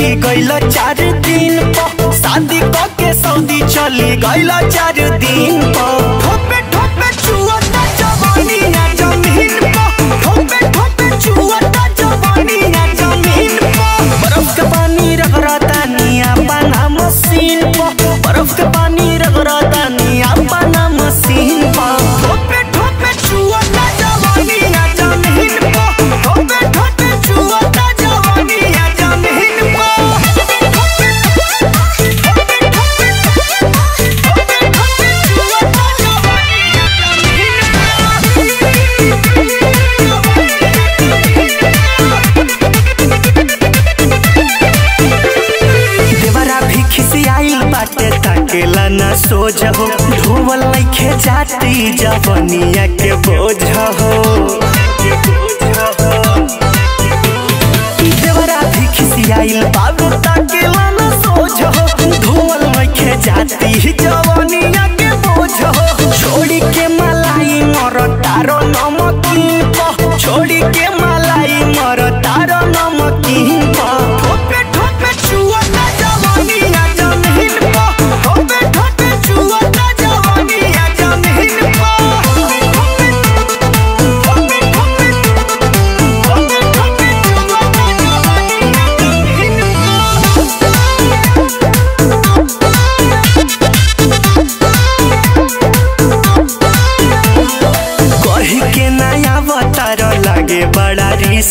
चली गैल चार दिन शादी कके सऊदी चली गैल चार दिन ताकेला ना सोझ हो धोवल नइखे जाती जवनिया के बोझ हो। देवरा भी बाबू नइखे जाती जवनिया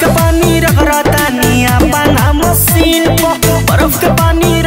बर्फ़ के पानी रगड़ता निया पाना मशीन पर बर्फ़ के पानी